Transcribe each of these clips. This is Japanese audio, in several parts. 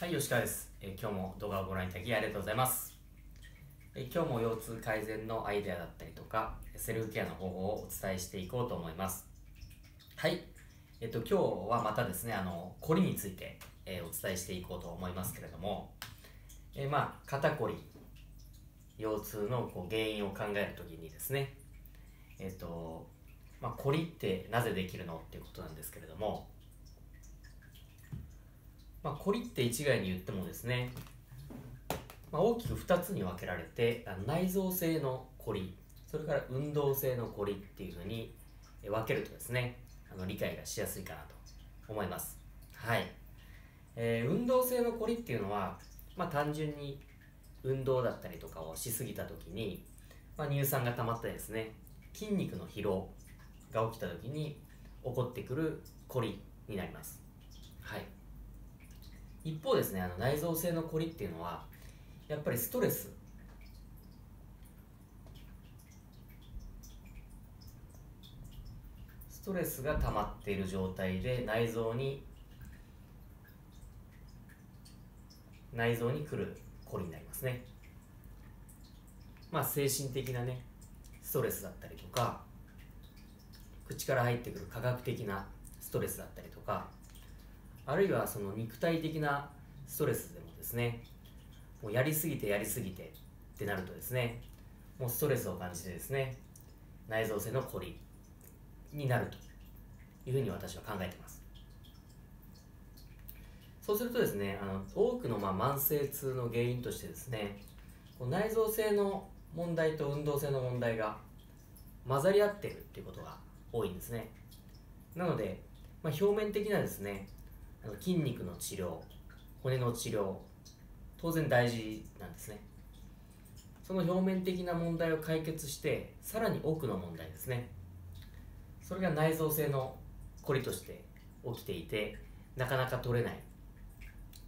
はい、吉川です、えー今日も動画をご覧いただきありがとうございます、えー今日も腰痛改善のアイデアだったりとかセルフケアの方法をお伝えしていこうと思います。はい、えっと今日はまたですねあのこりについて、えお伝えしていこうと思いますけれども、えまあ肩こり腰痛のこう原因を考えるときにですねえっとまあこりってなぜできるのっていうことなんですけれどもまあ、こりって一概に言ってもですね、まあ、大きく2つに分けられて内臓性のこりそれから運動性のこりっていうふうに分けるとですねあの理解がしやすいかなと思います。はい、えー運動性のこりっていうのは、まあ、単純に運動だったりとかをしすぎた時に、まあ、乳酸が溜まってですね筋肉の疲労が起きた時に起こってくるこりになります。はい。一方ですねあの内臓性のこりっていうのはやっぱりストレス。ストレスが溜まっている状態で内臓に内臓に来るこりになりますね。まあ精神的なねストレスだったりとか口から入ってくる科学的なストレスだったりとかあるいはその肉体的なストレスでもですねもうやりすぎてやりすぎてってなるとですねもうストレスを感じてですね内臓性のこりになるというふうに私は考えてます。そうするとですねあの多くのまあ慢性痛の原因としてですねこう内臓性の問題と運動性の問題が混ざり合ってるっていうことが多いんですね。なので、まあ、表面的なですねあの筋肉の治療骨の治療当然大事なんですね。その表面的な問題を解決してさらに奥の問題ですね。それが内臓性のこりとして起きていてなかなか取れない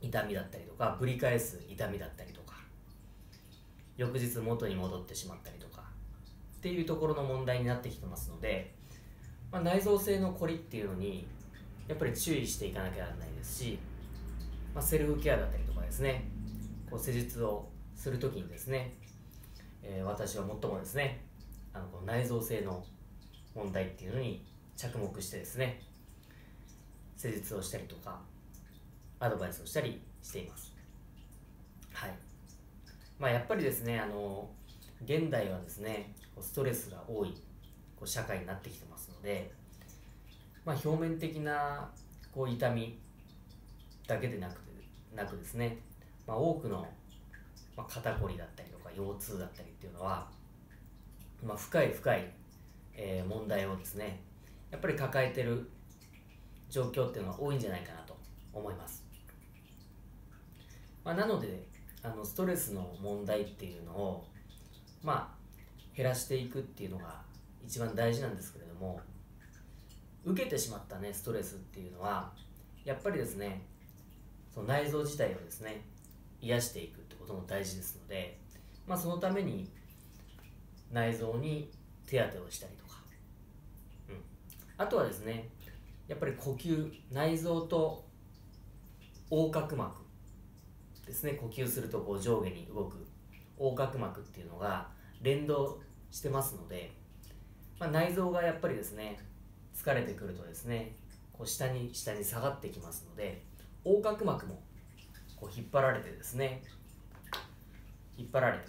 痛みだったりとかぶり返す痛みだったりとか翌日元に戻ってしまったりとかっていうところの問題になってきてますので、まあ、内臓性のこりっていうのにやっぱり注意していかなきゃならないですし、まあ、セルフケアだったりとかですねこう施術をするときにですね、えー私は最もですねあのこの内臓性の問題っていうのに着目してですね施術をしたりとかアドバイスをしたりしています。はい。まあやっぱりですねあの現代はですねストレスが多いこう社会になってきてますのでまあ、表面的なこう痛みだけでなくてなくですね、まあ、多くの、ま、肩こりだったりとか腰痛だったりっていうのは、まあ、深い深い、えー問題をですねやっぱり抱えてる状況っていうのは多いんじゃないかなと思います、まあ、なのであのストレスの問題っていうのをまあ減らしていくっていうのが一番大事なんですけれども受けてしまったねストレスっていうのはやっぱりですねその内臓自体をですね癒していくってことも大事ですので、まあ、そのために内臓に手当てをしたりとか、うん、あとはですねやっぱり呼吸内臓と横隔膜ですね呼吸するとこう上下に動く横隔膜っていうのが連動してますので、まあ、内臓がやっぱりですね疲れてくるとですねこう下に下に下がってきますので横隔膜もこう引っ張られてですね引っ張られて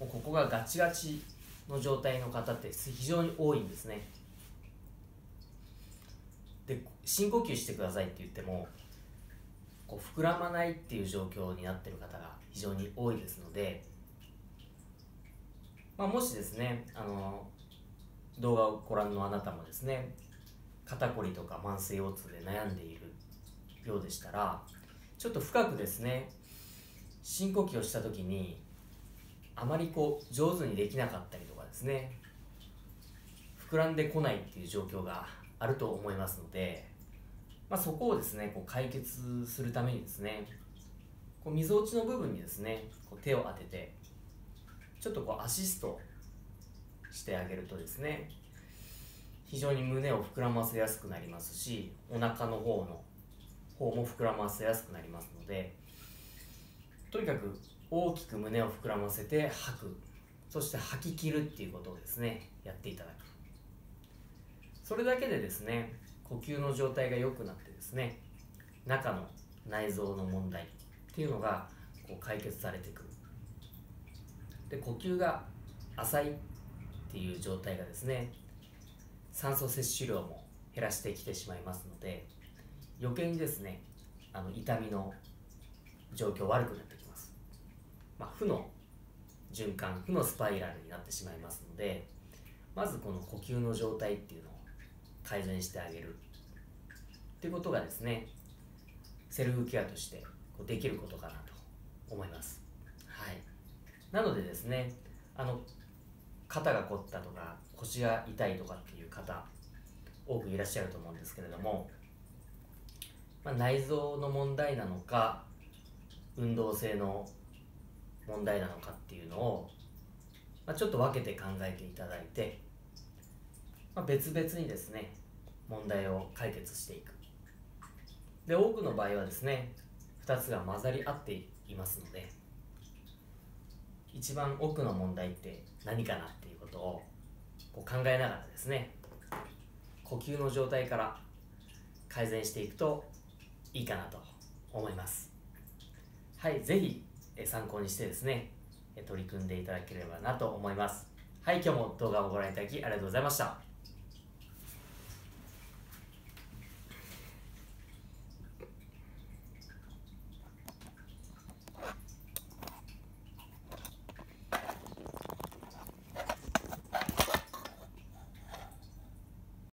もうここがガチガチの状態の方って非常に多いんですね。で深呼吸してくださいって言ってもこう膨らまないっていう状況になってる方が非常に多いですので、まあ、もしですねあの動画をご覧のあなたもですね肩こりとか慢性腰痛で悩んでいるようでしたらちょっと深くですね深呼吸をした時にあまりこう上手にできなかったりとかですね膨らんでこないっていう状況があると思いますので、まあ、そこをですねこう解決するためにですねこう溝落ちの部分にですねこう手を当ててちょっとこうアシストしてあげるとですね非常に胸を膨らませやすくなりますしお腹の方の方も膨らませやすくなりますのでとにかく大きく胸を膨らませて吐く。そして吐き切るっていうことをですねやっていただく。それだけでですね呼吸の状態が良くなってですね中の内臓の問題っていうのがこう解決されてくる。で呼吸が浅いっていう状態がですね酸素摂取量も減らしてきてしまいますので余計にですねあの痛みの状況悪くなってきます、まあ、負の循環負のスパイラルになってしまいますのでまずこの呼吸の状態っていうのを改善してあげる。っていうことがですねセルフケアとしてできることかなと思います。はい。なのでですねあの肩が凝ったとか腰が痛いとかっていう方多くいらっしゃると思うんですけれども、まあ、内臓の問題なのか運動性の問題なのかっていうのを、まあ、ちょっと分けて考えていただいて、まあ、別々にですね問題を解決していく。で多くの場合はですね2つが混ざり合っていますので一番奥の問題って何かなっていうことをこう考えながらですね呼吸の状態から改善していくといいかなと思います。はい是非参考にしてですね取り組んでいただければなと思います。はい今日も動画をご覧いただきありがとうございました。